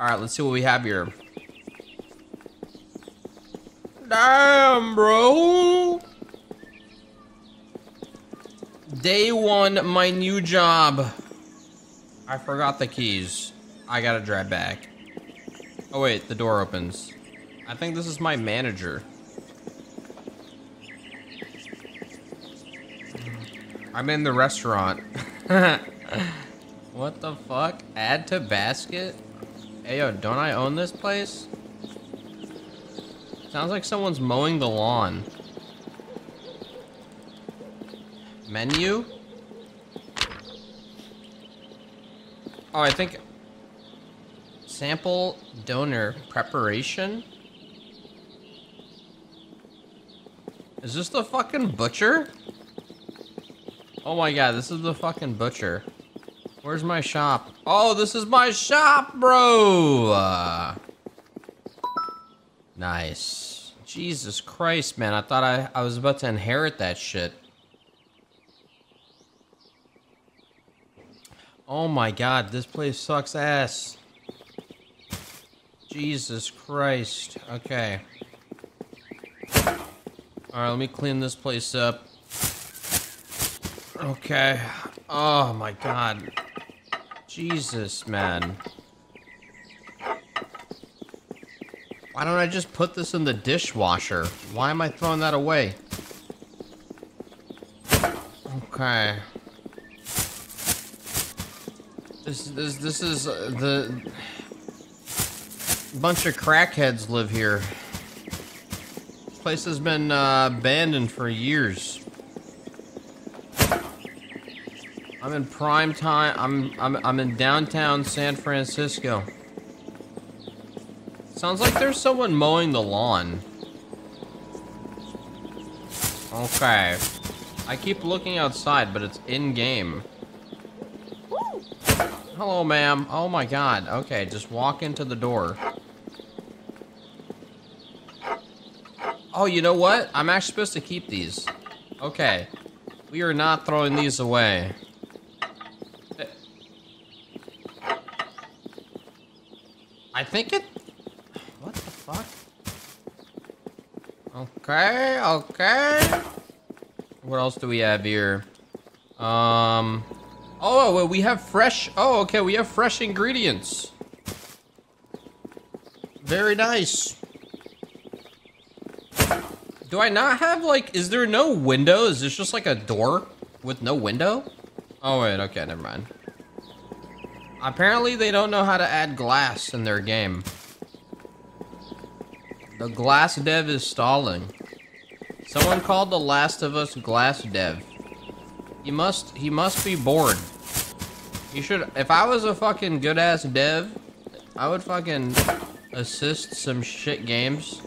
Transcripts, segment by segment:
Alright, let's see what we have here. Damn, bro. Day one, my new job. I forgot the keys. I gotta drive back. Oh wait, the door opens. I think this is my manager. I'm in the restaurant. what the fuck? Add to basket? Hey yo, don't I own this place? Sounds like someone's mowing the lawn. Menu? Oh, I think... Sample doner preparation? Is this the fucking butcher? Oh my god, this is the fucking butcher. Where's my shop? Oh, this is my shop, bro! Uh, nice. Jesus Christ, man. I thought I, I was about to inherit that shit. Oh my god, this place sucks ass. Jesus Christ. Okay. Alright, let me clean this place up. Okay. Oh my god. Jesus, man. Why don't I just put this in the dishwasher? Why am I throwing that away? Okay. This this this is uh, the bunch of crackheads live here. This place has been uh, abandoned for years. I'm in prime time. I'm I'm I'm in downtown San Francisco. Sounds like there's someone mowing the lawn. Okay. I keep looking outside, but it's in game. Hello, ma'am. Oh my god. Okay, just walk into the door. Oh, you know what? I'm actually supposed to keep these. Okay. We are not throwing these away. Think it... What the fuck? Okay, okay. What else do we have here? Um... Oh, well, we have fresh... Oh, okay, we have fresh ingredients. Very nice. Do I not have, like... Is there no window? Is this just, like, a door with no window? Oh, wait, okay, never mind. Apparently, they don't know how to add glass in their game. The glass dev is stalling. Someone called The Last of Us glass dev. He must, he must be bored. He should, if I was a fucking good ass dev, I would fucking assist some shit games.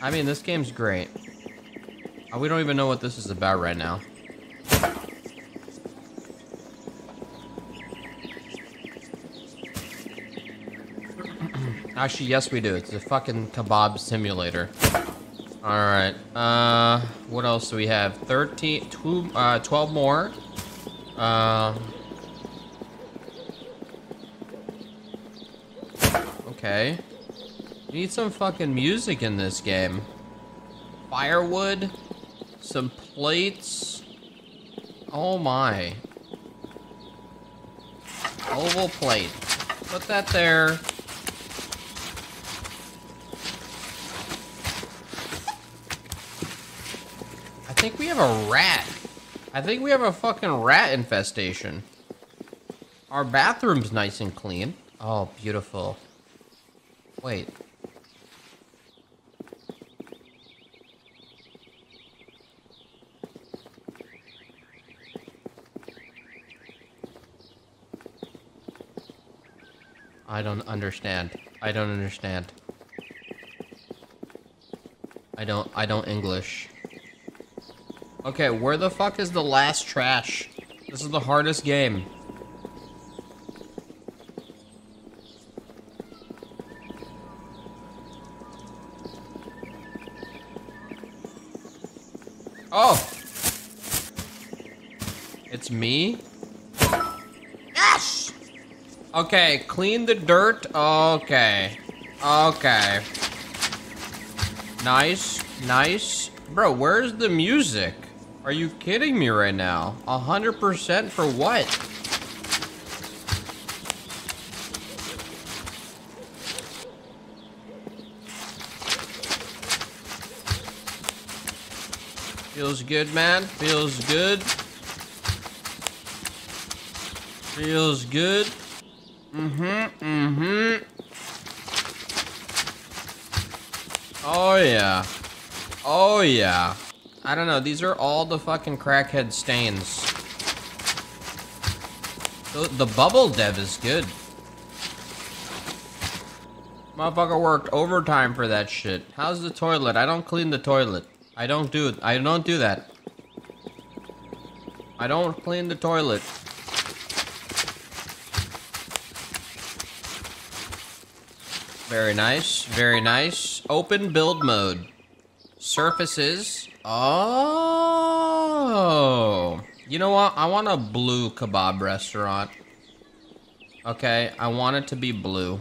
I mean, this game's great. Uh, we don't even know what this is about right now. Actually, yes we do. It's a fucking kebab simulator. Alright, uh, what else do we have? 13, two, uh, 12 more. Uh, okay. We need some fucking music in this game. Firewood, some plates. Oh my. Oval plate. Put that there. Think we have a rat. I think we have a fucking rat infestation. Our bathroom's nice and clean. Oh, beautiful. Wait. I don't understand. I don't understand. I don't I don't English. Okay, where the fuck is the last trash? This is the hardest game. Oh! It's me? Yes! Okay, clean the dirt. Okay. Okay. Nice, nice. Bro, where's the music? Are you kidding me right now? A hundred percent for what? Feels good, man. Feels good. Feels good. Mm-hmm, mm-hmm. Oh, yeah. Oh, yeah. I don't know. These are all the fucking crackhead stains. The, the bubble dev is good. Motherfucker worked overtime for that shit. How's the toilet? I don't clean the toilet. I don't do it. I don't do that. I don't clean the toilet. Very nice. Very nice. Open build mode. Surfaces. Oh. You know what? I want a blue kebab restaurant. Okay, I want it to be blue.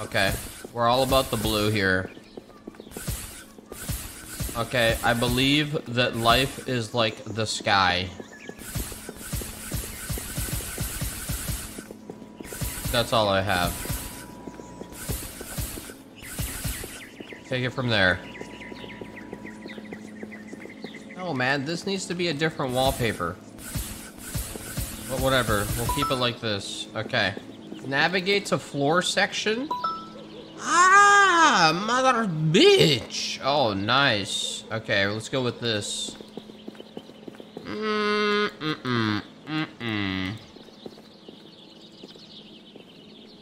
Okay, we're all about the blue here. Okay, I believe that life is like the sky. That's all I have. Take it from there. Oh man, this needs to be a different wallpaper. But whatever, we'll keep it like this. Okay. Navigate to floor section. Ah, mother bitch. Oh, nice. Okay, let's go with this. Mm, mm, mm, mm,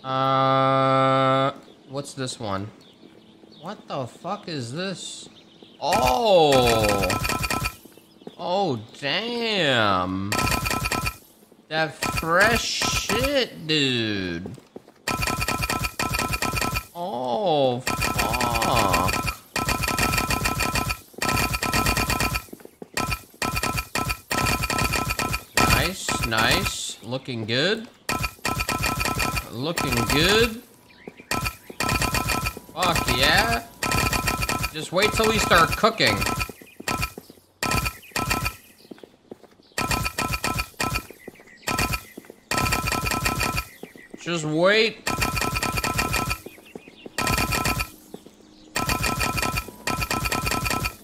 Uh, what's this one? What the fuck is this? Oh. Oh, damn. That fresh shit, dude. Oh, fuck. Nice, nice. Looking good. Looking good. Fuck yeah. Just wait till we start cooking. Just wait.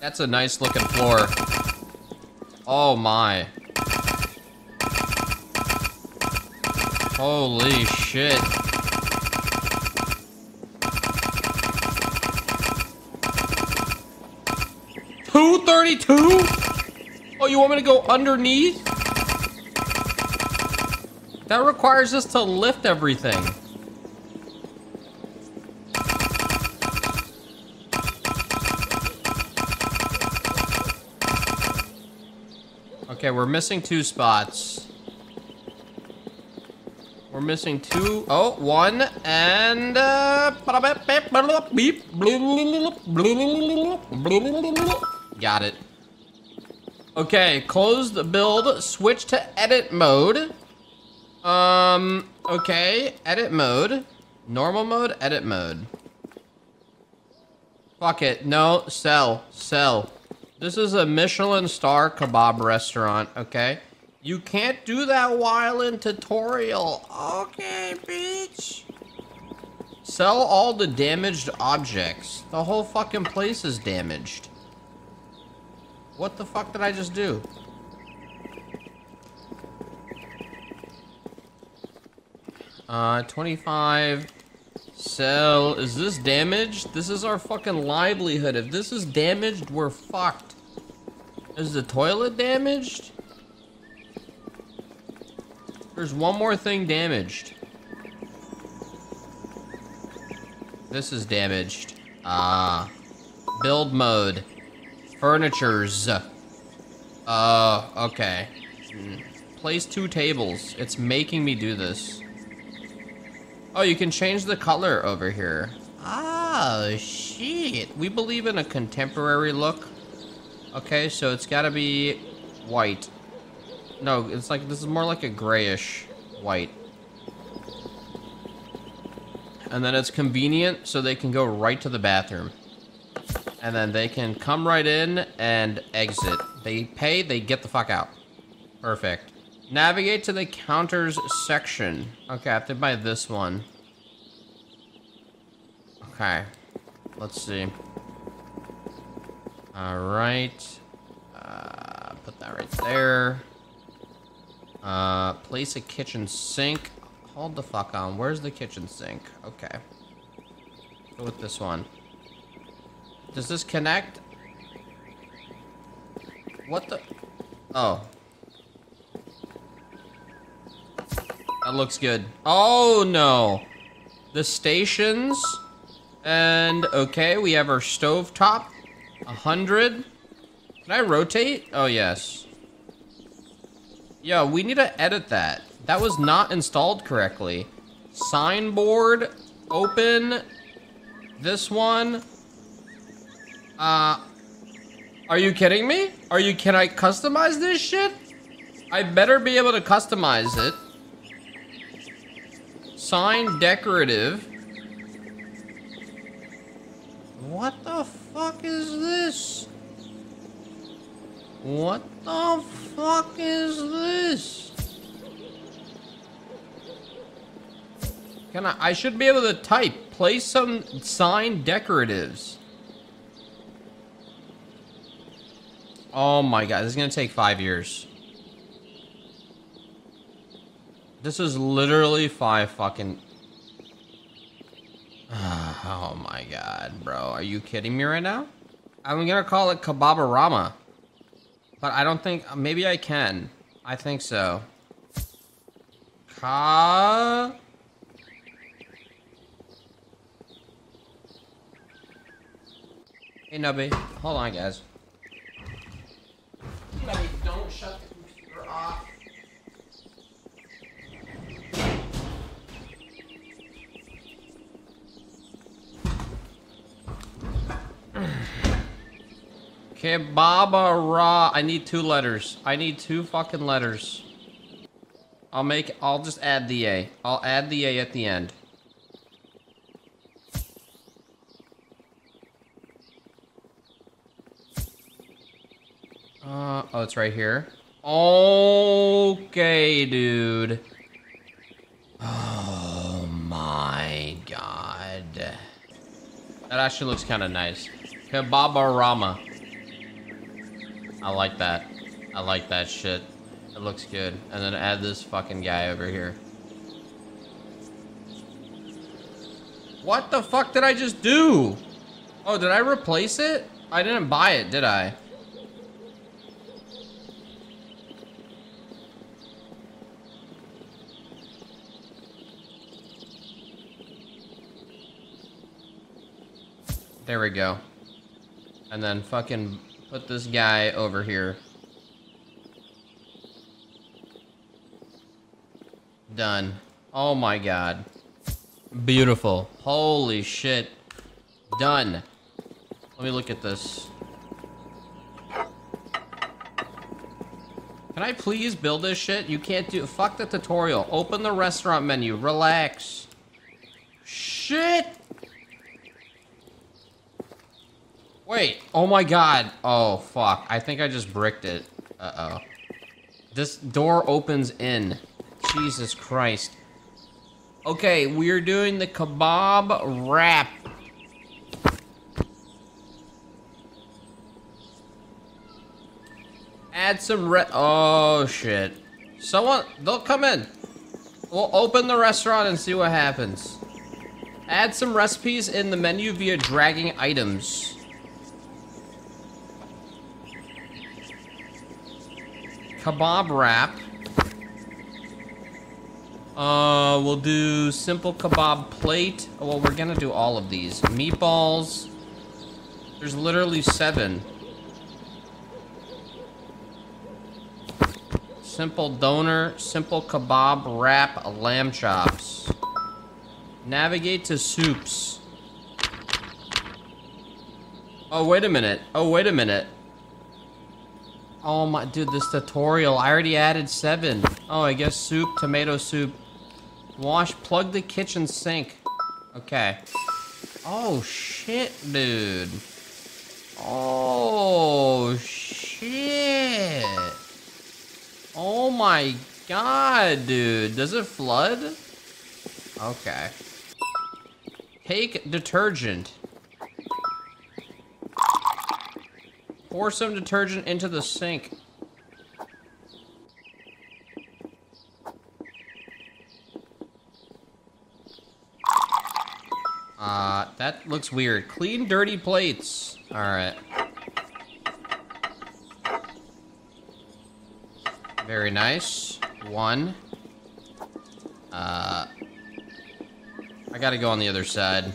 That's a nice looking floor. Oh my. Holy shit. Two thirty-two? Oh, you want me to go underneath? That requires us to lift everything. Okay, we're missing two spots. We're missing two. Oh, one and uh, got it. Okay, close the build. Switch to edit mode. Um. Okay, edit mode. Normal mode. Edit mode. Fuck it. No, sell, sell. This is a Michelin star kebab restaurant, okay? You can't do that while in tutorial. Okay, bitch. Sell all the damaged objects. The whole fucking place is damaged. What the fuck did I just do? Uh, 25. Sell. Is this damaged? This is our fucking livelihood. If this is damaged, we're fucked. Is the toilet damaged? There's one more thing damaged. This is damaged. Ah. Build mode. Furnitures. Uh, okay. Place two tables. It's making me do this. Oh, you can change the color over here. Oh, shit. We believe in a contemporary look. Okay, so it's gotta be white. No, it's like, this is more like a grayish. white. And then it's convenient so they can go right to the bathroom. And then they can come right in and exit. They pay, they get the fuck out. Perfect. Navigate to the counters section. Okay, I have to buy this one. Okay. Let's see. Alright. Uh, put that right there. Uh, place a kitchen sink. Hold the fuck on. Where's the kitchen sink? Okay. Go with this one. Does this connect? What the? Oh. That looks good. Oh, no. The stations. And, okay, we have our stove top. A hundred. Can I rotate? Oh, yes. Yeah, we need to edit that. That was not installed correctly. Signboard, open, this one. Uh, are you kidding me? Are you, can I customize this shit? I better be able to customize it. Sign decorative. What the fuck is this? What the fuck is this? Can I, I should be able to type. Place some sign decoratives. Oh my god, this is gonna take five years. This is literally five fucking... Oh my god, bro. Are you kidding me right now? I'm gonna call it Kebabarama. But I don't think... Maybe I can. I think so. Ka... Hey, Nubby. Hold on, guys. Nubby, don't shut Kebaba raw. I need two letters. I need two fucking letters. I'll make, I'll just add the A. I'll add the A at the end. Uh, oh, it's right here. Okay, dude. Oh my god. That actually looks kind of nice. Kebabarama. I like that. I like that shit. It looks good. And then add this fucking guy over here. What the fuck did I just do? Oh, did I replace it? I didn't buy it, did I? There we go. And then fucking put this guy over here. Done. Oh my god. Beautiful. Holy shit. Done. Let me look at this. Can I please build this shit? You can't do- fuck the tutorial. Open the restaurant menu. Relax. Shit! Wait, oh my god. Oh, fuck. I think I just bricked it. Uh-oh. This door opens in. Jesus Christ. Okay, we're doing the kebab wrap. Add some re- Oh, shit. Someone- They'll come in. We'll open the restaurant and see what happens. Add some recipes in the menu via dragging items. Kebab wrap. Uh, we'll do simple kebab plate. Well, we're gonna do all of these. Meatballs. There's literally seven. Simple doner, simple kebab wrap, lamb chops. Navigate to soups. Oh, wait a minute. Oh, wait a minute. Oh my, dude, this tutorial, I already added seven. Oh, I guess soup, tomato soup. Wash, plug the kitchen sink. Okay. Oh, shit, dude. Oh, shit. Oh my god, dude. Does it flood? Okay. Take detergent. Pour some detergent into the sink. Uh, that looks weird. Clean dirty plates. Alright. Very nice. One. Uh, I gotta go on the other side.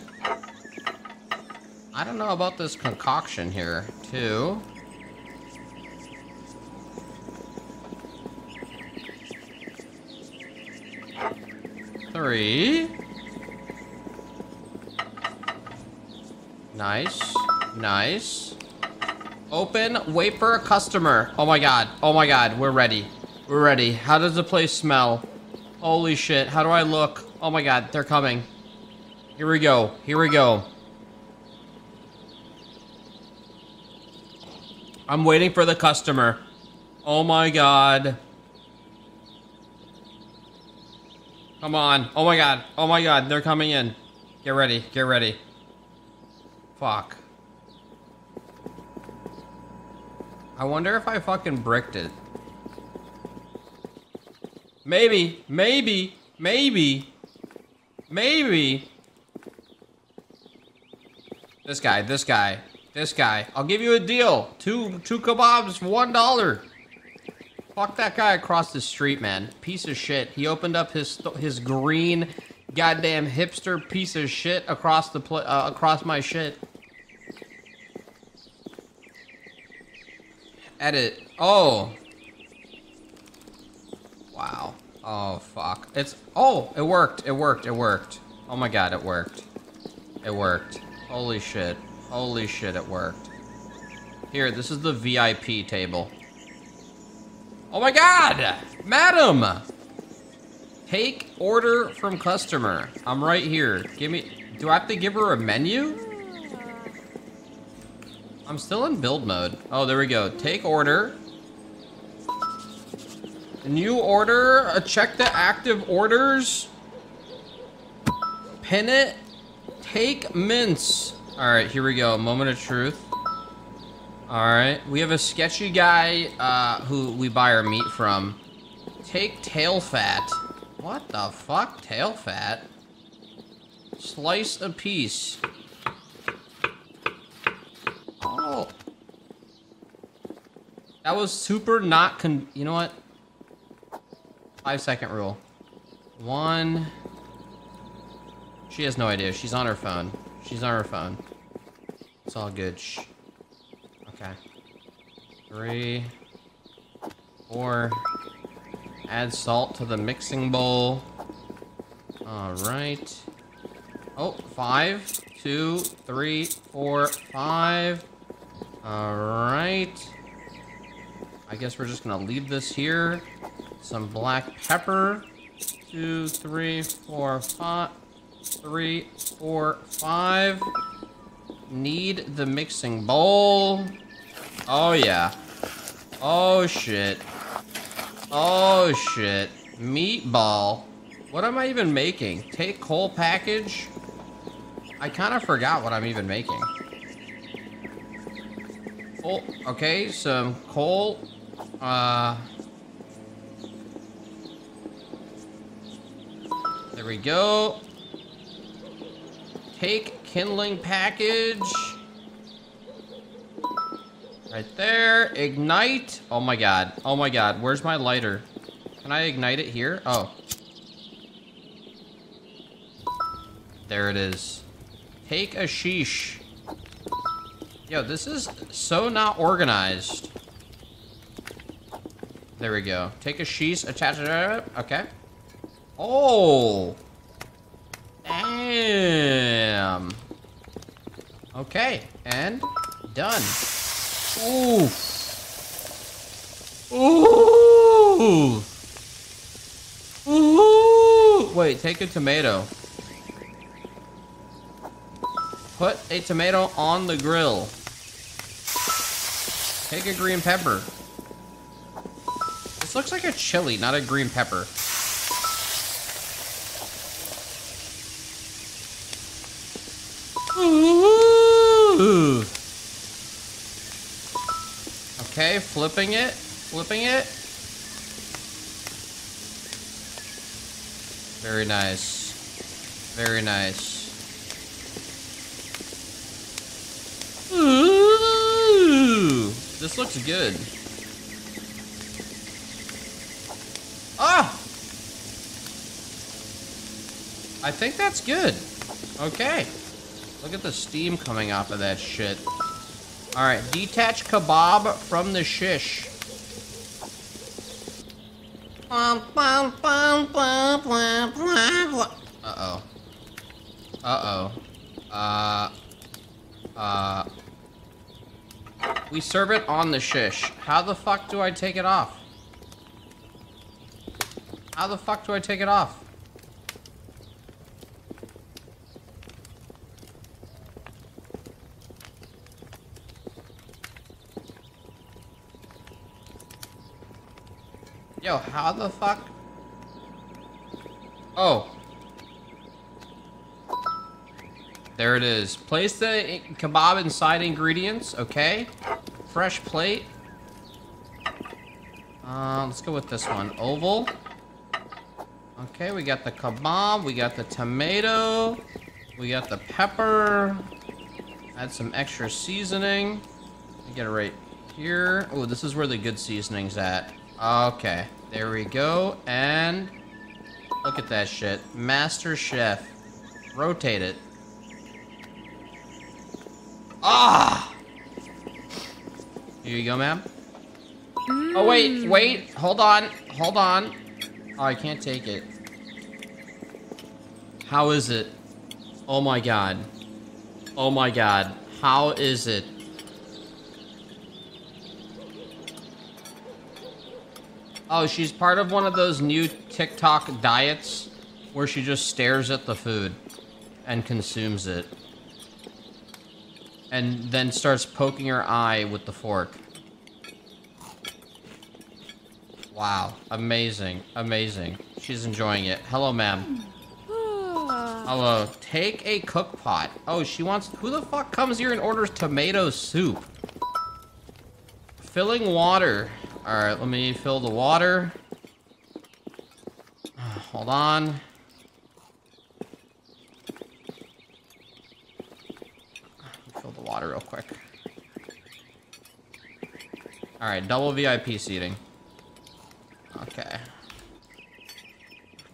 I don't know about this concoction here. Two. Three. Nice. Nice. Open. Wait for a customer. Oh my god. Oh my god. We're ready. We're ready. How does the place smell? Holy shit. How do I look? Oh my god. They're coming. Here we go. Here we go. I'm waiting for the customer. Oh my god. Come on. Oh my god. Oh my god. They're coming in. Get ready. Get ready. Fuck. I wonder if I fucking bricked it. Maybe. Maybe. Maybe. Maybe. This guy. This guy. This guy. I'll give you a deal. Two two kebabs one dollar. Fuck that guy across the street, man. Piece of shit. He opened up his his green, goddamn hipster piece of shit across the pl uh, across my shit. Edit. Oh. Wow. Oh fuck. It's oh, it worked. It worked. It worked. Oh my god, it worked. It worked. Holy shit. Holy shit, it worked. Here, this is the VIP table. Oh my god! Madam! Take order from customer. I'm right here. Give me... Do I have to give her a menu? I'm still in build mode. Oh, there we go. Take order. New order. Uh, check the active orders. Pin it. Take mints. Alright, here we go. Moment of truth. Alright. We have a sketchy guy uh, who we buy our meat from. Take tail fat. What the fuck? Tail fat? Slice a piece. Oh. That was super not con- You know what? Five second rule. One. She has no idea. She's on her phone. She's on her phone. It's all good. Shh. Okay. Three. Four. Add salt to the mixing bowl. Alright. Oh, five, two, three, four, five. Alright. I guess we're just gonna leave this here. Some black pepper. Two, three, four, five. Three, four, five. Need the mixing bowl. Oh, yeah. Oh, shit. Oh, shit. Meatball. What am I even making? Take coal package? I kind of forgot what I'm even making. Oh, okay, some coal. Uh... There we go. Take kindling package. Right there. Ignite. Oh my god. Oh my god. Where's my lighter? Can I ignite it here? Oh. There it is. Take a sheesh. Yo, this is so not organized. There we go. Take a sheesh, attach it. Okay. Oh. Damn. Okay, and done. Ooh. Ooh. Ooh. Wait, take a tomato. Put a tomato on the grill. Take a green pepper. This looks like a chili, not a green pepper. Okay, flipping it, flipping it. Very nice. Very nice. Ooh, this looks good. Ah! I think that's good. Okay. Look at the steam coming off of that shit. Alright, detach kebab from the shish. Uh-oh. Uh-oh. Uh... Uh... We serve it on the shish. How the fuck do I take it off? How the fuck do I take it off? Yo, how the fuck? Oh. There it is. Place the kebab inside ingredients, okay. Fresh plate. Uh, let's go with this one. Oval. Okay, we got the kebab, we got the tomato, we got the pepper. Add some extra seasoning. Get it right here. Oh, this is where the good seasoning's at. Okay, there we go. And look at that shit. Master Chef. Rotate it. Ah! Here you go, ma'am. Mm. Oh, wait, wait. Hold on. Hold on. Oh, I can't take it. How is it? Oh my god. Oh my god. How is it? Oh, she's part of one of those new TikTok diets where she just stares at the food and consumes it. And then starts poking her eye with the fork. Wow. Amazing. Amazing. She's enjoying it. Hello, ma'am. Hello. Take a cook pot. Oh, she wants... Who the fuck comes here and orders tomato soup? Filling water. Alright, let me fill the water. Hold on. Fill the water real quick. Alright, double VIP seating. Okay.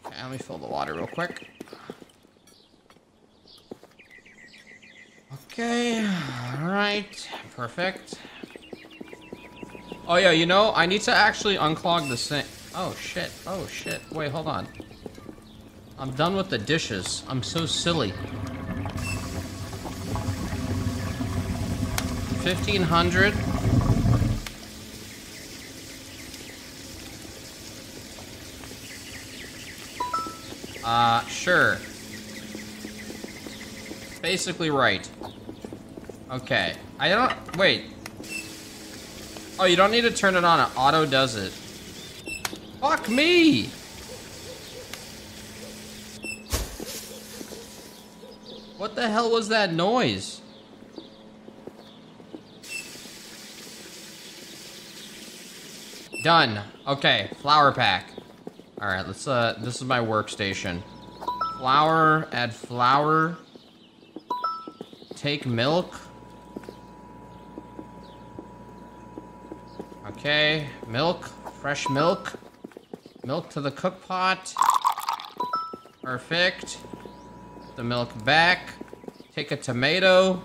Okay, let me fill the water real quick. Okay, alright, perfect. Oh yeah, you know, I need to actually unclog the sink. Oh shit, oh shit. Wait, hold on. I'm done with the dishes. I'm so silly. 1500. Uh, sure. Basically right. Okay. I don't- wait. Oh, you don't need to turn it on. It auto does it. Fuck me! What the hell was that noise? Done. Okay, flower pack. Alright, let's, uh, this is my workstation. Flour, add flour. Take milk. Okay, milk, fresh milk. Milk to the cook pot. Perfect. The milk back. Take a tomato.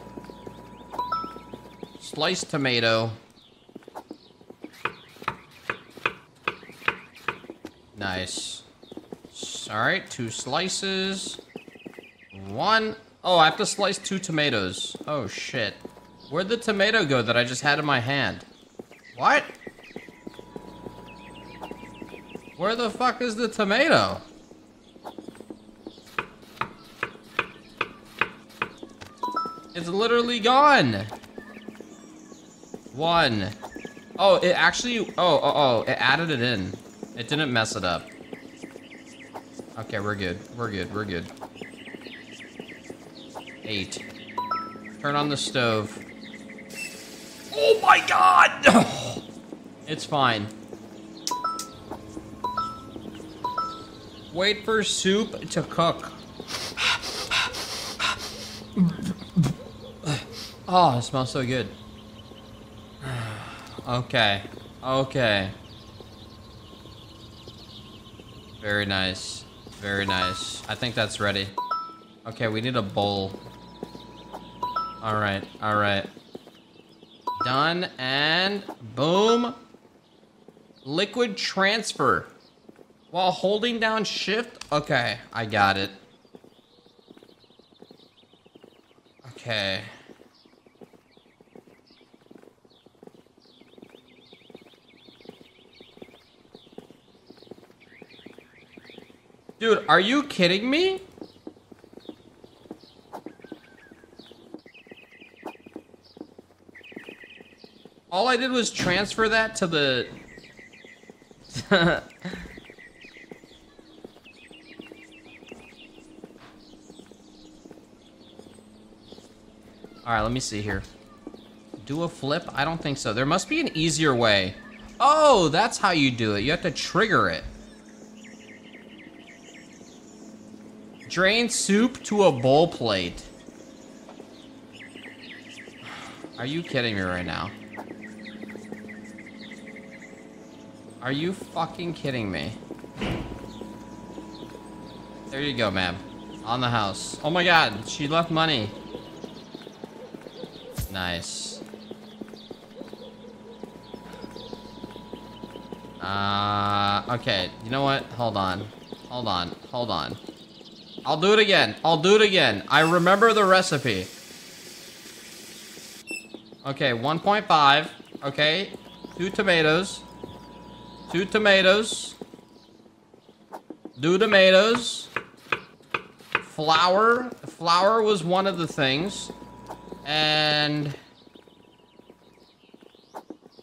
Sliced tomato. Nice. Alright, two slices. One. Oh, I have to slice two tomatoes. Oh, shit. Where'd the tomato go that I just had in my hand? What? Where the fuck is the tomato? It's literally gone. One. Oh, it actually, oh, oh, oh, it added it in. It didn't mess it up. Okay, we're good. We're good. We're good. Eight. Turn on the stove. Oh my god! it's fine. Wait for soup to cook. Oh, it smells so good. okay. Okay. Very nice. Very nice. I think that's ready. Okay, we need a bowl. Alright, alright. Done, and boom. Liquid transfer. While holding down shift? Okay, I got it. Okay. Dude, are you kidding me? All I did was transfer that to the... Alright, let me see here. Do a flip? I don't think so. There must be an easier way. Oh, that's how you do it. You have to trigger it. Drain soup to a bowl plate. Are you kidding me right now? Are you fucking kidding me? There you go, ma'am. On the house. Oh my god, she left money. Nice. Uh, okay. You know what? Hold on. Hold on. Hold on. I'll do it again. I'll do it again. I remember the recipe. Okay, 1.5. Okay. Two tomatoes. Two tomatoes. Two tomatoes. Flour. Flour was one of the things. And...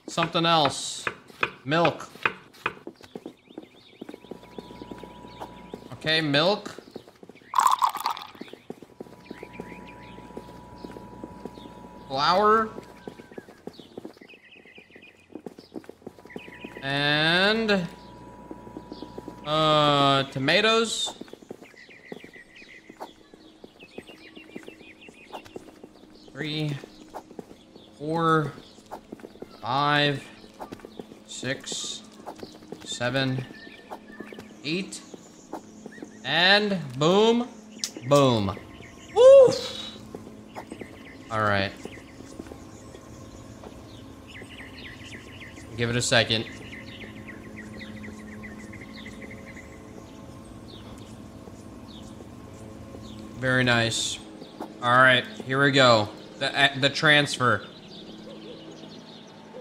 Something else. Milk. Okay, milk. flour. And... Uh, tomatoes. Three, four, five, six, seven, eight, and boom, boom. Woo! All right. Give it a second. Very nice. All right, here we go. The uh, the transfer.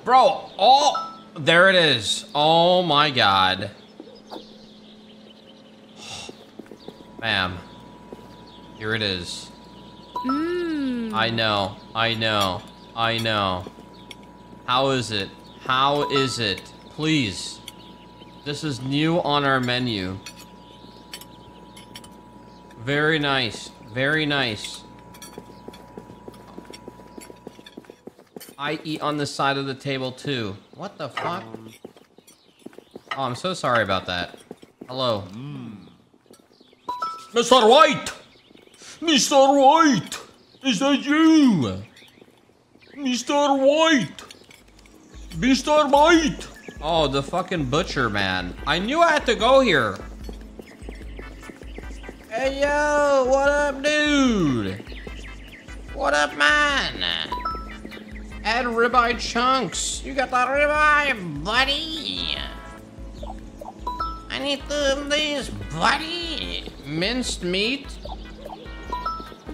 Bro, oh, there it is. Oh my god. Bam. Here it is. Mmm. I know. I know. I know. How is it? How is it? Please. This is new on our menu. Very nice. Very nice. I eat on the side of the table too. What the fuck? Oh, I'm so sorry about that. Hello. Hmm. Mr. White! Mr. White! Is that you? Mr. White! Mr. White! Oh, the fucking butcher, man. I knew I had to go here. Hey, yo, what up, dude? What up, man? Add ribeye chunks. You got the ribeye, buddy. I need two of these, buddy. Minced meat.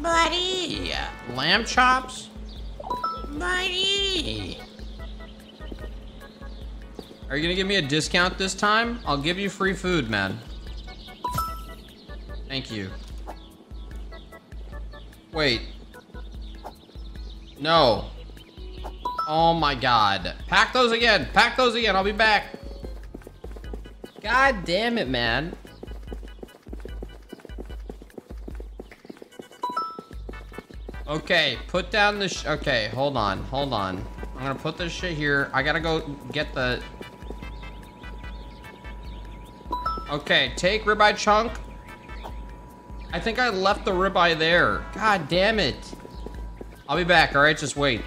Buddy. Lamb chops. Buddy. Are you gonna give me a discount this time? I'll give you free food, man. Thank you. Wait. No. Oh my god. Pack those again. Pack those again. I'll be back. God damn it, man. Okay, put down the Okay, hold on, hold on. I'm gonna put this shit here. I gotta go get the... Okay, take ribeye chunk. I think I left the ribeye there. God damn it. I'll be back, alright? Just wait.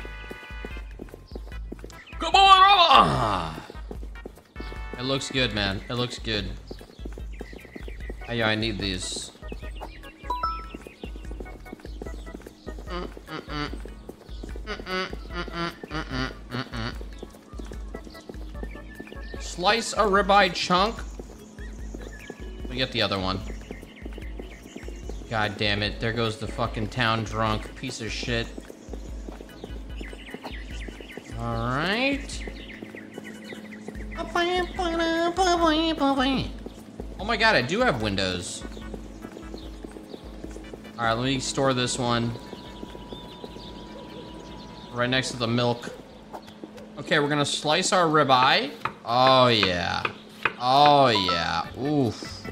Looks good, man. It looks good. Yeah, I need these. Slice a ribeye chunk. We get the other one. God damn it. There goes the fucking town drunk piece of shit. Alright. Oh my god, I do have windows. Alright, let me store this one. Right next to the milk. Okay, we're gonna slice our ribeye. Oh yeah. Oh yeah. Oof.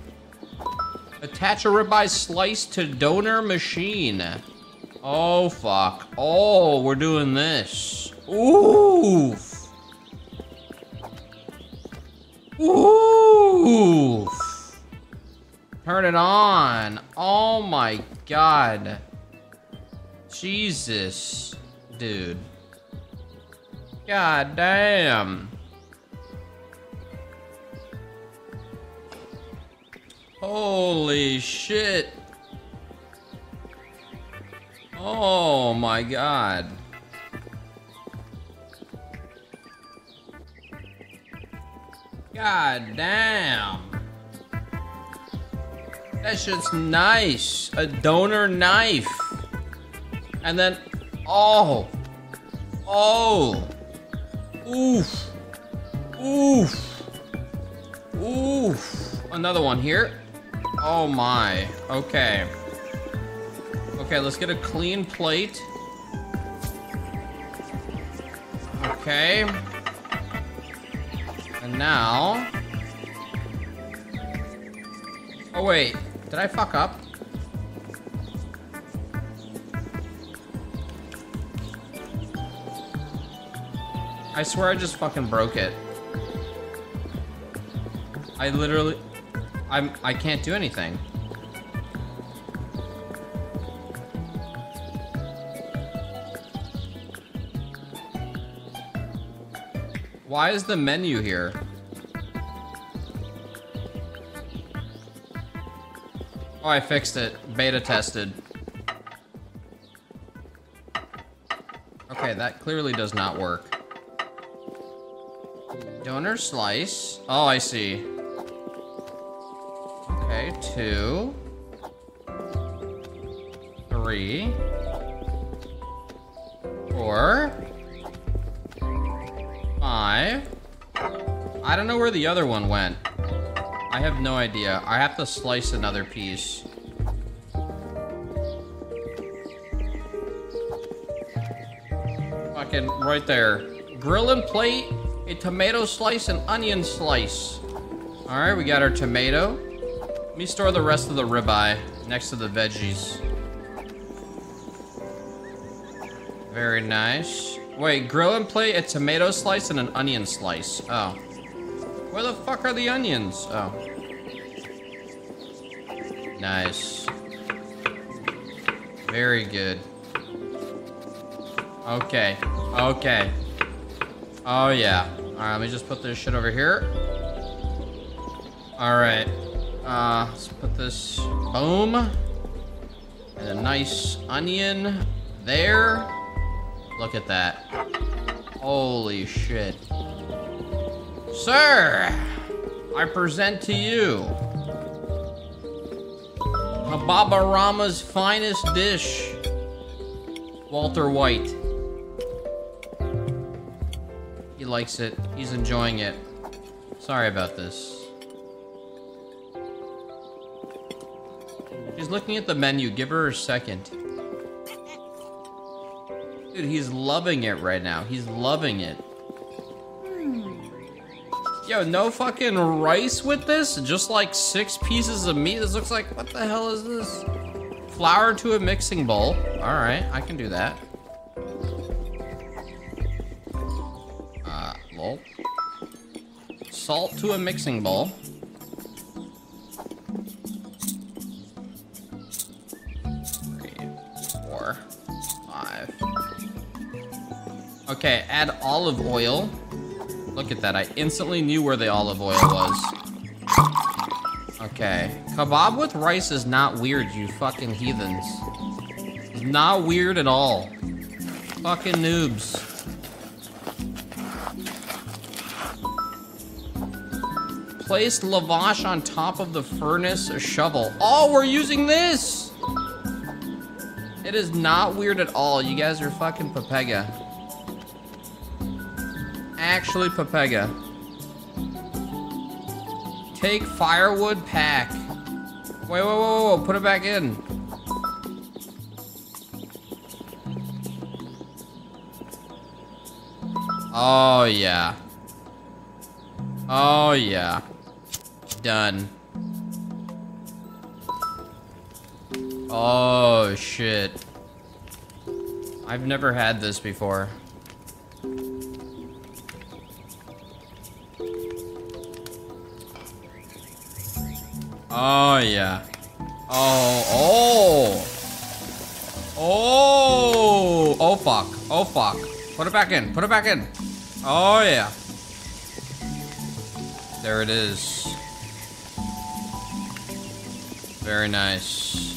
Attach a ribeye slice to doner machine. Oh fuck. Oh, we're doing this. Oof. It on. Oh my god. Jesus. Dude. God damn. Holy shit. Oh my god. God damn. That shit's nice. A doner knife. And then, oh. Oh. Oof. Oof. Oof. Another one here. Oh my. Okay. Okay, let's get a clean plate. Okay. And now... Oh wait, did I fuck up? I swear I just fucking broke it. I literally... I'm... I can't do anything. Why is the menu here? Oh, I fixed it. Beta tested. Okay, that clearly does not work. Doner slice. Oh, I see. Okay, two. Three. Four. Five. I don't know where the other one went. I have no idea. I have to slice another piece. Fucking right there. Grill and plate, a tomato slice, and onion slice. All right, we got our tomato. Let me store the rest of the ribeye next to the veggies. Very nice. Wait, grill and plate, a tomato slice, and an onion slice. Oh. Where the fuck are the onions? Oh. Nice. Very good. Okay. Okay. Oh, yeah. Alright, let me just put this shit over here. Alright. Uh, let's put this... Boom. And a nice onion there. Look at that. Holy shit. Sir, I present to you Hababa Rama's finest dish. Walter White. He likes it. He's enjoying it. Sorry about this. She's looking at the menu. Give her a second. Dude, he's loving it right now. He's loving it. Yo, no fucking rice with this? Just like six pieces of meat? This looks like, what the hell is this? Flour to a mixing bowl. All right, I can do that. Uh, lol. Salt to a mixing bowl. Three, four, five. Okay, add olive oil. Look at that, I instantly knew where the olive oil was. Okay, kebab with rice is not weird, you fucking heathens. Not weird at all. Fucking noobs. Place lavash on top of the furnace a shovel. Oh, we're using this! It is not weird at all. You guys are fucking papega. Actually papega. Take firewood pack. Wait, wait, wait, wait, put it back in. Oh, yeah. Oh, yeah. Done. Oh, shit. I've never had this before. Oh, yeah. Oh, oh. Oh. Oh, fuck. Oh, fuck. Put it back in. Put it back in. Oh, yeah. There it is. Very nice.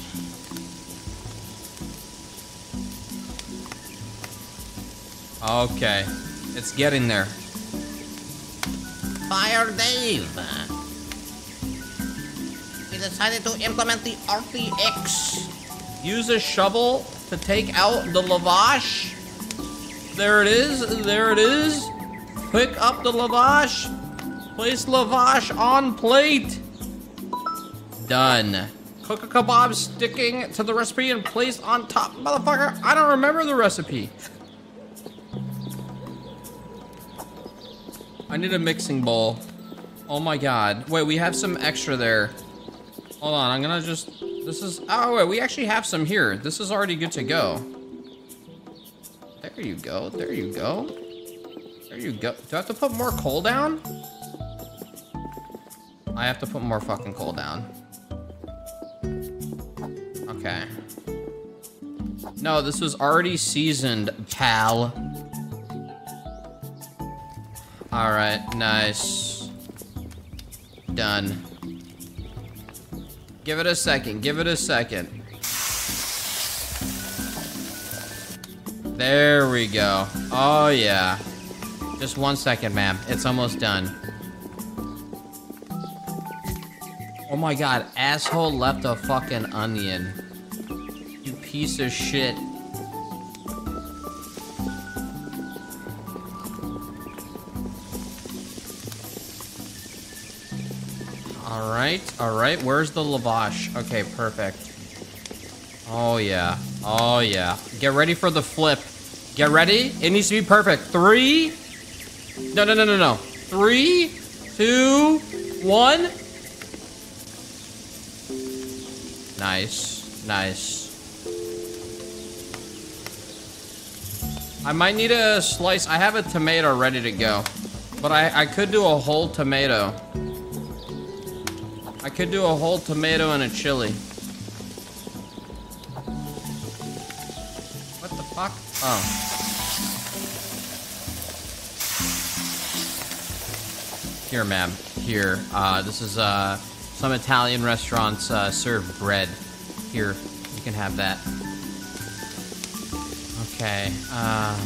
Okay. It's getting there. Fire Dave. Decided to implement the RTX. Use a shovel to take out the lavash. There it is. There it is. Pick up the lavash. Place lavash on plate. Done. Cook a kebab sticking to the recipe and place on top. Motherfucker, I don't remember the recipe. I need a mixing bowl. Oh my god. Wait, we have some extra there. Hold on, I'm gonna just... This is... Oh, wait, we actually have some here. This is already good to go. There you go. There you go. There you go. Do I have to put more coal down? I have to put more fucking coal down. Okay. No, this was already seasoned, pal. Alright, nice. Done. Give it a second, give it a second. There we go. Oh, yeah. Just one second, ma'am. It's almost done. Oh my god, asshole left a fucking onion. You piece of shit. Alright, alright. Where's the lavash? Okay, perfect. Oh, yeah. Oh, yeah. Get ready for the flip. Get ready. It needs to be perfect. Three. No, no, no, no, no. Three, two, one. Nice. Nice. I might need a slice. I have a tomato ready to go. But I, I could do a whole tomato. I could do a whole tomato and a chili. What the fuck? Oh. Here, ma'am. Here. Uh, this is uh, some Italian restaurants uh, serve bread. Here, you can have that. Okay. Uh,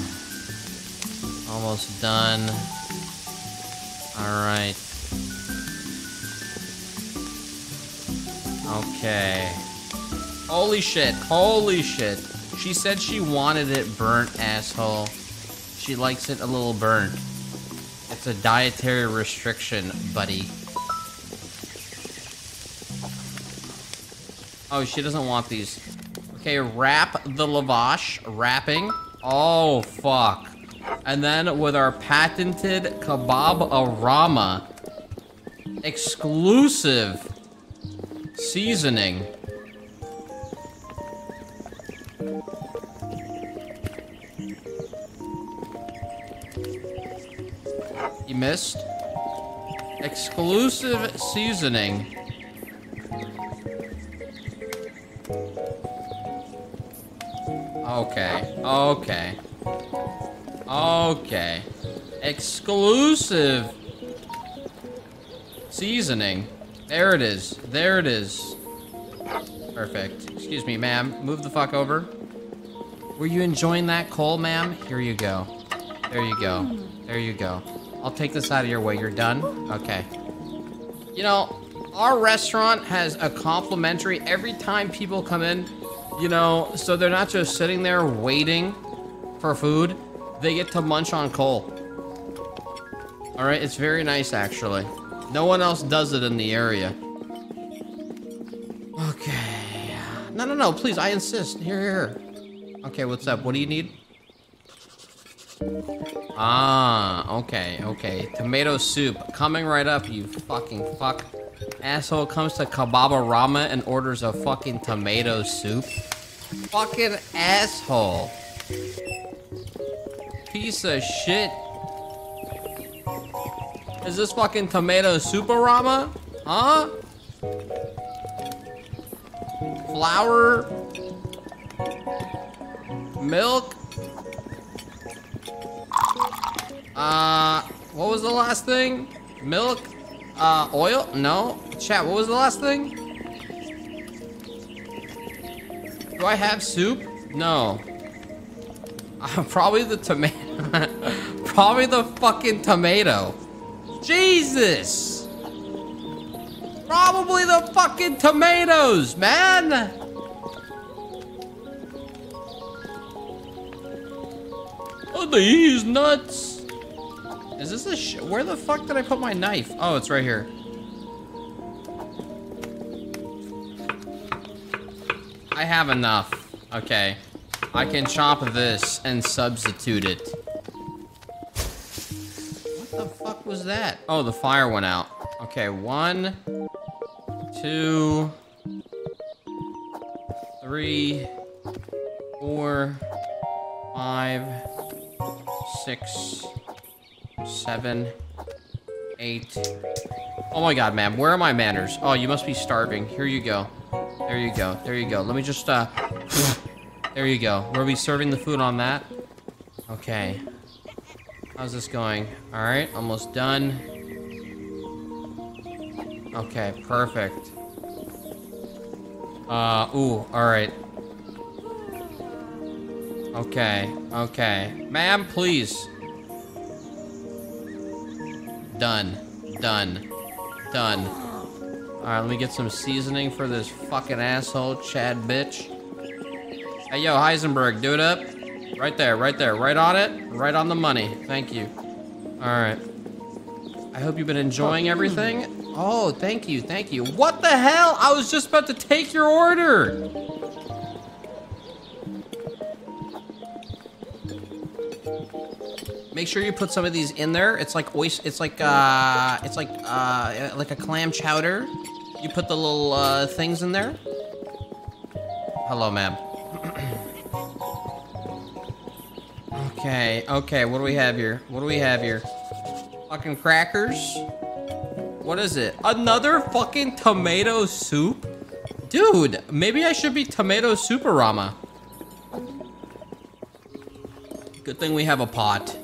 almost done. All right. Okay. Holy shit. Holy shit. She said she wanted it burnt, asshole. She likes it a little burnt. It's a dietary restriction, buddy. Oh, she doesn't want these. Okay, wrap the lavash. Wrapping. Oh, fuck. And then with our patented Kebab Arama exclusive seasoning. You missed? Exclusive seasoning. Okay, okay. Okay. Exclusive seasoning. There it is. There it is. Perfect. Excuse me, ma'am. Move the fuck over. Were you enjoying that coal, ma'am? Here you go. There you go. There you go. I'll take this out of your way. You're done? Okay. You know, our restaurant has a complimentary every time people come in, you know, so they're not just sitting there waiting for food. They get to munch on coal. All right, it's very nice actually. No one else does it in the area. Okay. No, no, no, please, I insist. Here, here. here. Okay, what's up? What do you need? Ah, okay, okay. Tomato soup. Coming right up, you fucking fuck. Asshole comes to Kababa Rama and orders a fucking tomato soup. Fucking asshole. Piece of shit. Is this fucking tomato souparama? Huh? Flour? Milk? Uh, what was the last thing? Milk? Uh, oil? No. Chat, what was the last thing? Do I have soup? No. Probably the tomato. probably the fucking tomato. Jesus! Probably the fucking tomatoes, man! Oh, these nuts! Is this a sh- Where the fuck did I put my knife? Oh, it's right here. I have enough. Okay. I can chop this and substitute it. Was that? Oh, the fire went out. Okay, one, two, three, four, five, six, seven, eight. Oh my god, ma'am, where are my manners? Oh, you must be starving. Here you go. There you go. There you go. Let me just, uh... There you go. Were we serving the food on that? Okay. How's this going? Alright, almost done. Okay, perfect. Uh, ooh, alright. Okay, okay. Ma'am, please. Done. Done. Done. Alright, let me get some seasoning for this fucking asshole, Chad bitch. Hey, yo, Heisenberg, do it up. Right there, right there, right on it, right on the money. Thank you. Alright. I hope you've been enjoying everything. Oh, thank you, thank you. What the hell? I was just about to take your order. Make sure you put some of these in there. It's like oyster. It's like uh, it's like uh, like a clam chowder. You put the little uh, things in there. Hello, ma'am. okay, okay. What do we have here? What do we have here? Fucking crackers. What is it? Another fucking tomato soup? Dude, maybe I should be tomato souparama. Good thing we have a pot.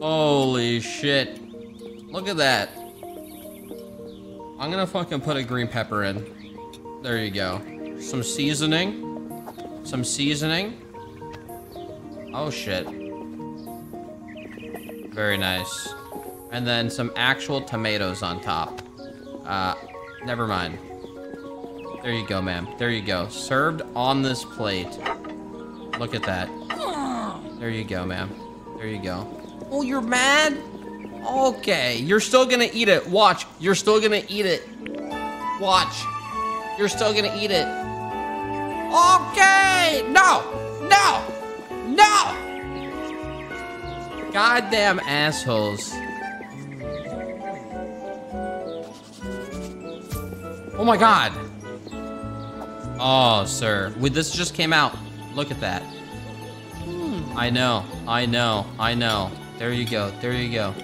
Holy shit. Look at that. I'm gonna fucking put a green pepper in. There you go. Some seasoning. Some seasoning. Oh shit. Very nice. And then some actual tomatoes on top. Uh, never mind. There you go, ma'am. There you go. Served on this plate. Look at that. There you go, ma'am. There you go. Oh, you're mad? Okay, you're still gonna eat it. Watch, you're still gonna eat it. Watch, you're still gonna eat it. Okay, no, no, No! Goddamn assholes. Oh my god. Oh, sir. Wait, this just came out. Look at that. I know. I know. I know. There you go. There you go.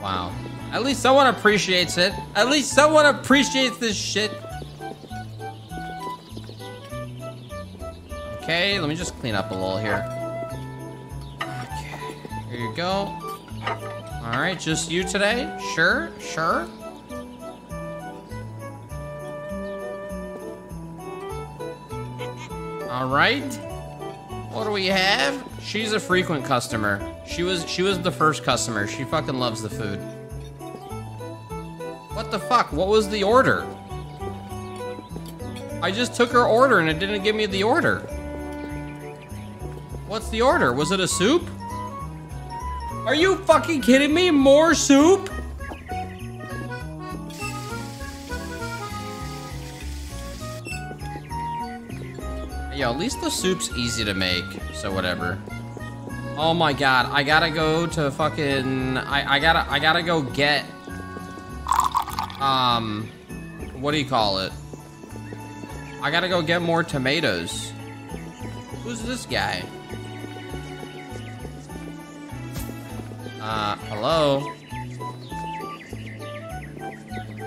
Wow. At least someone appreciates it. At least someone appreciates this shit. Okay, let me just clean up a little here. Okay, here you go. All right, just you today? Sure, sure. All right. What do we have? She's a frequent customer. She was she was the first customer. She fucking loves the food. What the fuck? What was the order? I just took her order and it didn't give me the order. What's the order? Was it a soup? Are you fucking kidding me? More soup? Yo, at least the soup's easy to make, so whatever. Oh my god, I gotta go to fucking... I, I gotta, I gotta go get... Um... What do you call it? I gotta go get more tomatoes. Who's this guy? Uh, hello?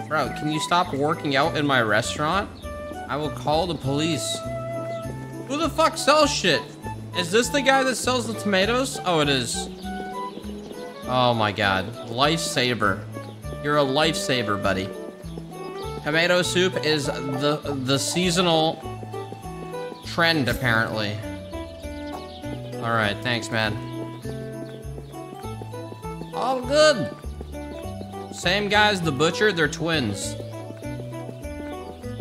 Bro, can you stop working out in my restaurant? I will call the police. Who the fuck sells shit? Is this the guy that sells the tomatoes? Oh, it is. Oh my god. Lifesaver. You're a lifesaver, buddy. Tomato soup is the the seasonal trend, apparently. Alright, thanks, man. All good. Same guy as the butcher, they're twins.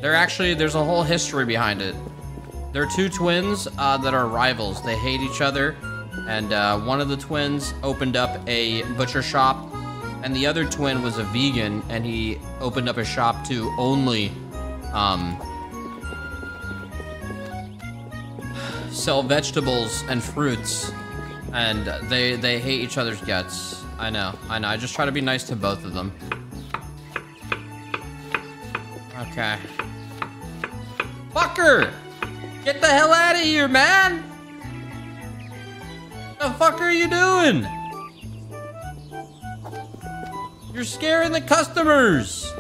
They're actually, there's a whole history behind it. They're two twins uh, that are rivals. They hate each other, and uh, one of the twins opened up a butcher shop, and the other twin was a vegan, and he opened up a shop to only um, sell vegetables and fruits, and they they hate each other's guts. I know, I know. I just try to be nice to both of them. Okay. Fucker! Get the hell out of here, man! What the fuck are you doing? You're scaring the customers!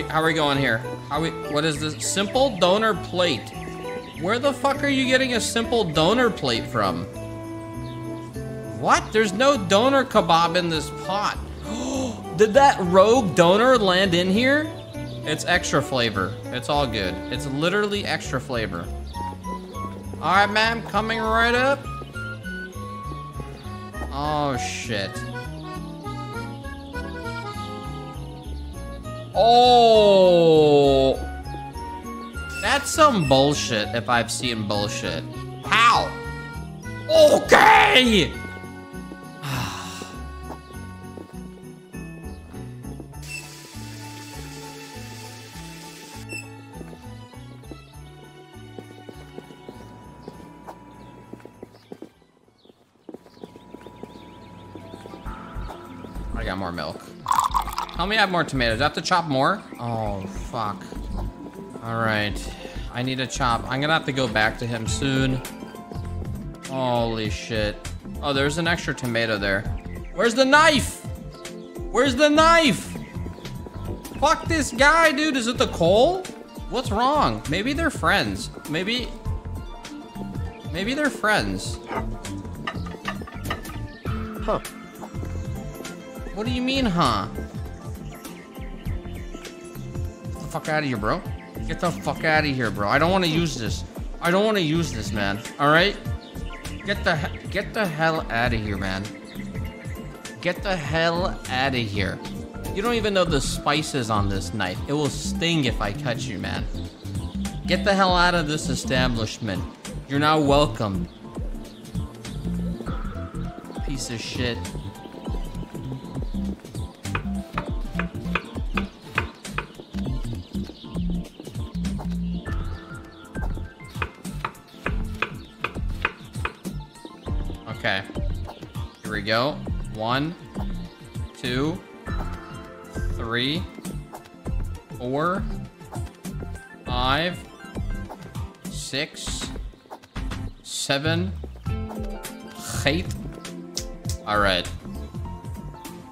We, how are we going here? How we, what is this? Simple doner plate. Where the fuck are you getting a simple doner plate from? What? There's no doner kebab in this pot. Did that rogue doner land in here? It's extra flavor. It's all good. It's literally extra flavor. All right, ma'am, coming right up. Oh, shit. Oh. That's some bullshit if I've seen bullshit. How? Okay! Have more tomatoes. I have to chop more? Oh, fuck. Alright. I need to chop. I'm gonna have to go back to him soon. Holy shit. Oh, there's an extra tomato there. Where's the knife? Where's the knife? Fuck this guy, dude. Is it the coal? What's wrong? Maybe they're friends. Maybe... Maybe they're friends. Huh. What do you mean, huh? Fuck out of here, bro. Get the fuck out of here, bro. I don't want to use this. I don't want to use this, man. All right? Get the get the hell out of here, man. Get the hell out of here. You don't even know the spices on this knife. It will sting if I touch you, man. Get the hell out of this establishment. You're not welcome. Piece of shit. Go. One, two, three, four, five, six, seven, eight. All right.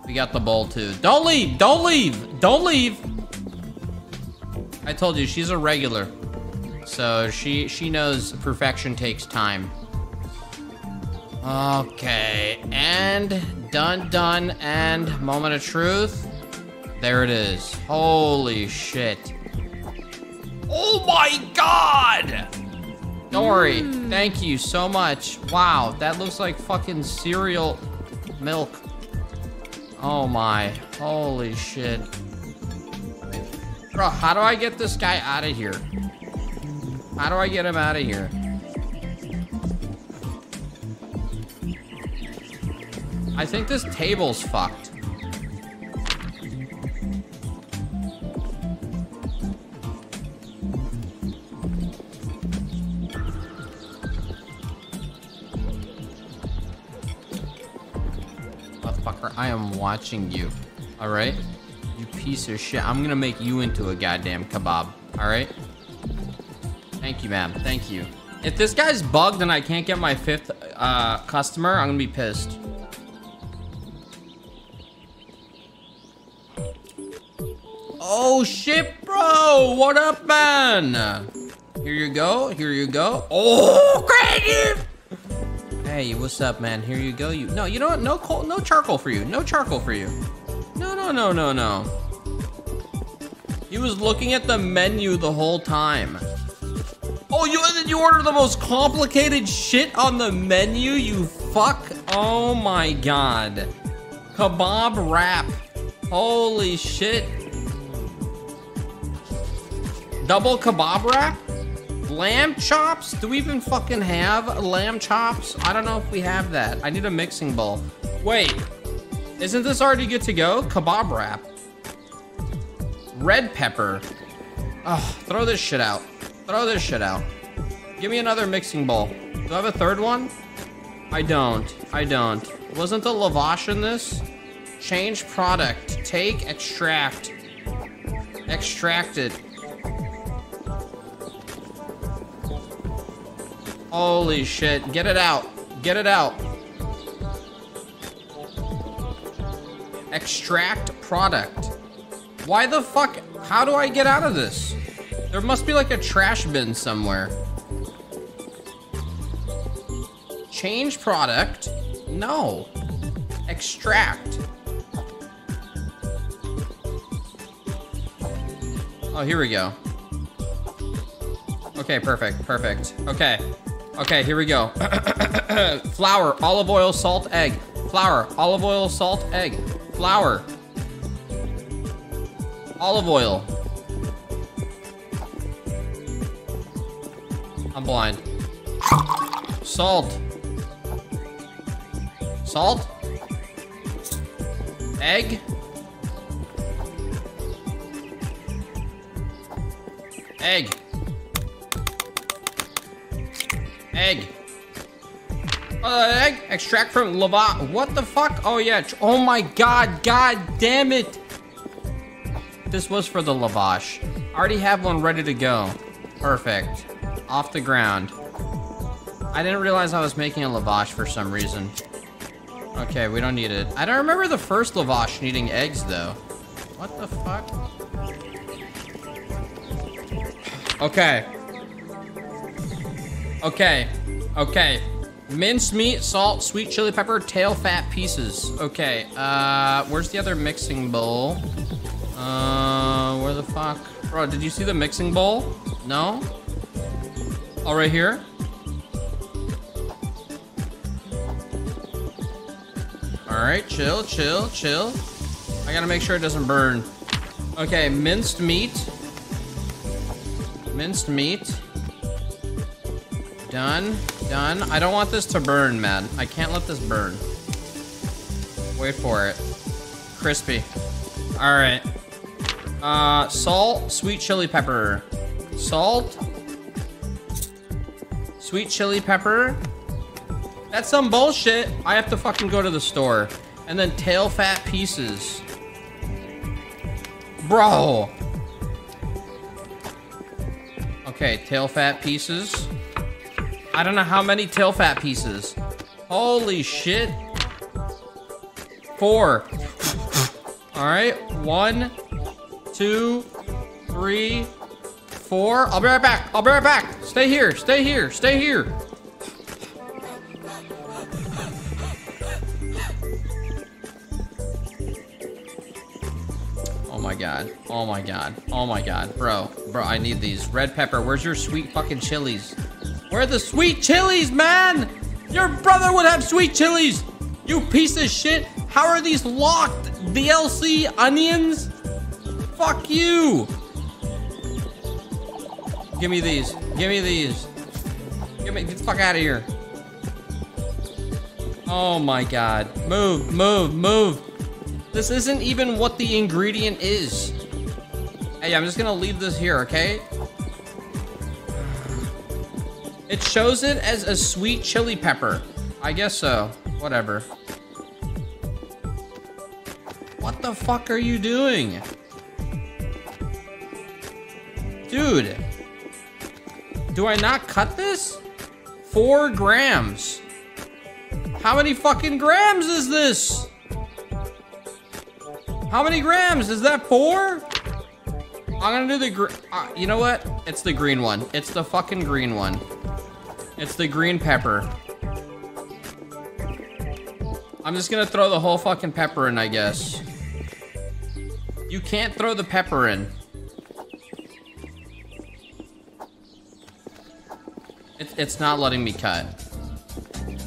We got the ball too. Don't leave! Don't leave! Don't leave! I told you she's a regular, so she she knows perfection takes time. Okay, and done, done, and moment of truth. There it is. Holy shit. Oh my god! Don't worry. Hmm. Thank you so much. Wow, that looks like fucking cereal milk. Oh my. Holy shit. Bro, how do I get this guy out of here? How do I get him out of here? I think this table's fucked. Motherfucker, I am watching you. Alright? You piece of shit. I'm gonna make you into a goddamn kebab. Alright? Thank you, ma'am. Thank you. If this guy's bugged and I can't get my fifth uh, customer, I'm gonna be pissed. Oh shit, bro! What up, man? Here you go. Here you go. Oh, creative! Hey, what's up, man? Here you go. You no, you know what? No coal, no charcoal for you. No charcoal for you. No, no, no, no, no. He was looking at the menu the whole time. Oh, you you order the most complicated shit on the menu. You fuck. Oh my god. Kebab wrap. Holy shit. Double kebab wrap? Lamb chops? Do we even fucking have lamb chops? I don't know if we have that. I need a mixing bowl. Wait, isn't this already good to go? Kebab wrap. Red pepper. Oh, throw this shit out. Throw this shit out. Give me another mixing bowl. Do I have a third one? I don't. I don't. Wasn't the lavash in this? Change product. Take, extract. Extract it. Holy shit. Get it out. Get it out. Extract product. Why the fuck? How do I get out of this? There must be like a trash bin somewhere. Change product? No. Extract. Oh, here we go. Okay, perfect, perfect. Okay. Okay, here we go. Flour, olive oil, salt, egg. Flour, olive oil, salt, egg. Flour. Olive oil. I'm blind. Salt. Salt. Egg. Egg. Egg. Uh, egg. Extract from lava. What the fuck? Oh, yeah. Oh, my God. God damn it. This was for the lavash. I already have one ready to go. Perfect. Off the ground. I didn't realize I was making a lavash for some reason. Okay, we don't need it. I don't remember the first lavash needing eggs, though. What the fuck? Okay. Okay. Okay. Minced meat, salt, sweet chili pepper, tail fat pieces. Okay. Uh, where's the other mixing bowl? Uh, where the fuck? Bro, did you see the mixing bowl? No? All right here? Alright, chill, chill, chill. I gotta make sure it doesn't burn. Okay, minced meat. Minced meat. Done, done. I don't want this to burn, man. I can't let this burn. Wait for it. Crispy. All right. Uh, salt, sweet chili pepper. Salt. Sweet chili pepper. That's some bullshit. I have to fucking go to the store. And then tail fat pieces. Bro. Okay, tail fat pieces. I don't know how many tail fat pieces. Holy shit. Four. All right, one, two, three, four. I'll be right back. I'll be right back. Stay here. Stay here. Stay here. Oh my god. Oh my god. Oh my god. Bro. Bro, I need these. Red pepper. Where's your sweet fucking chilies? Where the sweet chilies, man? Your brother would have sweet chilies. You piece of shit. How are these locked? DLC onions? Fuck you. Give me these. Give me these. Give me, get the fuck out of here. Oh my god. Move, move, move. This isn't even what the ingredient is. Hey, I'm just gonna leave this here, okay? It shows it as a sweet chili pepper. I guess so. Whatever. What the fuck are you doing? Dude. Do I not cut this? Four grams. How many fucking grams is this? How many grams? Is that four? I'm gonna do the green. uh, You know what? It's the green one. It's the fucking green one. It's the green pepper. I'm just gonna throw the whole fucking pepper in, I guess. You can't throw the pepper in. It, it's not letting me cut.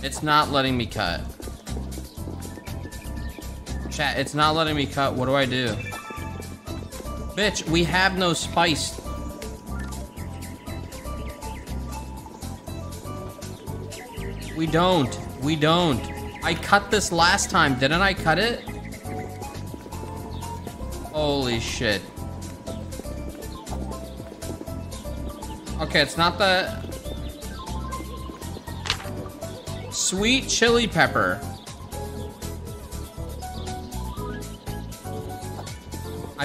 It's not letting me cut. Chat, it's not letting me cut. What do I do? Bitch, we have no spice. We don't. We don't. I cut this last time. Didn't I cut it? Holy shit. Okay, it's not the... Sweet chili pepper.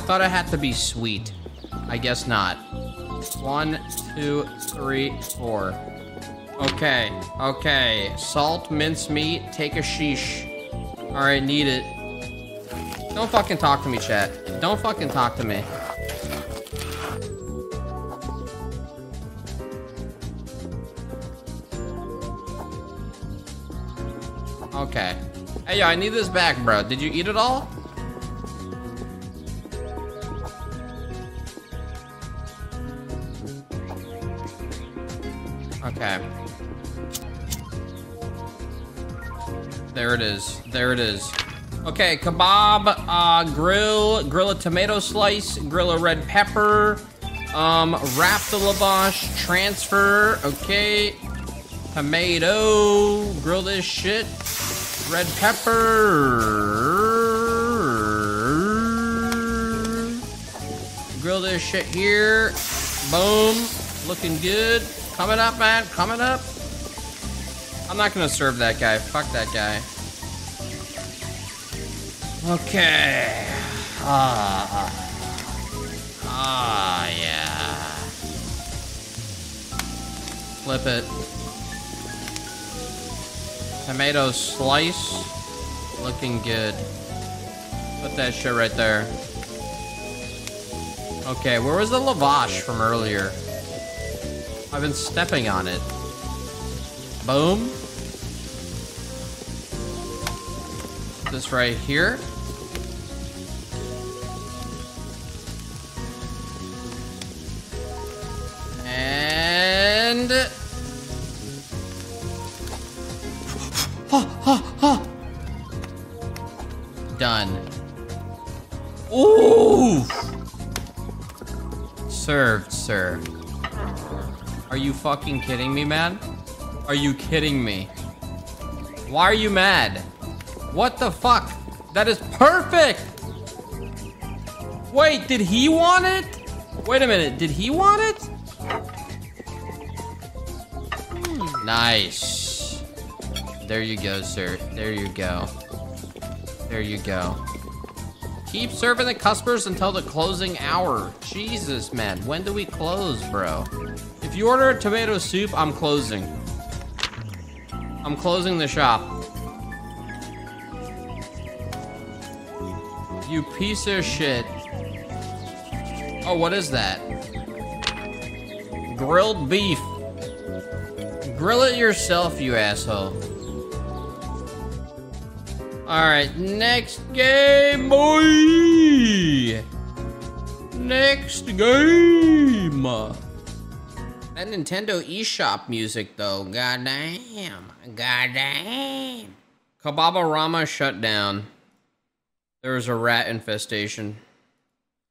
Thought it had to be sweet. I guess not. One, two, three, four. Okay, okay. Salt, mince meat, take a sheesh. Alright, need it. Don't fucking talk to me, chat. Don't fucking talk to me. Okay. Hey, yo, I need this back, bro. Did you eat it all? It is. There it is. Okay, kebab, uh, grill, grill a tomato slice, grill a red pepper, um, wrap the lavash, transfer, okay, tomato, grill this shit, red pepper, grill this shit here, boom, looking good, coming up, man, coming up. I'm not gonna serve that guy, fuck that guy. Okay. Ah. Ah, yeah. Flip it. Tomato slice. Looking good. Put that shit right there. Okay, where was the lavash from earlier? I've been stepping on it. Boom. This right here. Fucking kidding me, man? Are you kidding me? Why are you mad? What the fuck? That is perfect! Wait, did he want it? Wait a minute, did he want it? Hmm, nice. There you go, sir. There you go. There you go. Keep serving the customers until the closing hour. Jesus, man. When do we close, bro? If you order tomato soup, I'm closing. I'm closing the shop. You piece of shit. Oh, what is that? Grilled beef. Grill it yourself, you asshole. Alright, next game, boy! Next game! That Nintendo eShop music, though, goddamn. Goddamn. Kababa Rama shut down. There was a rat infestation.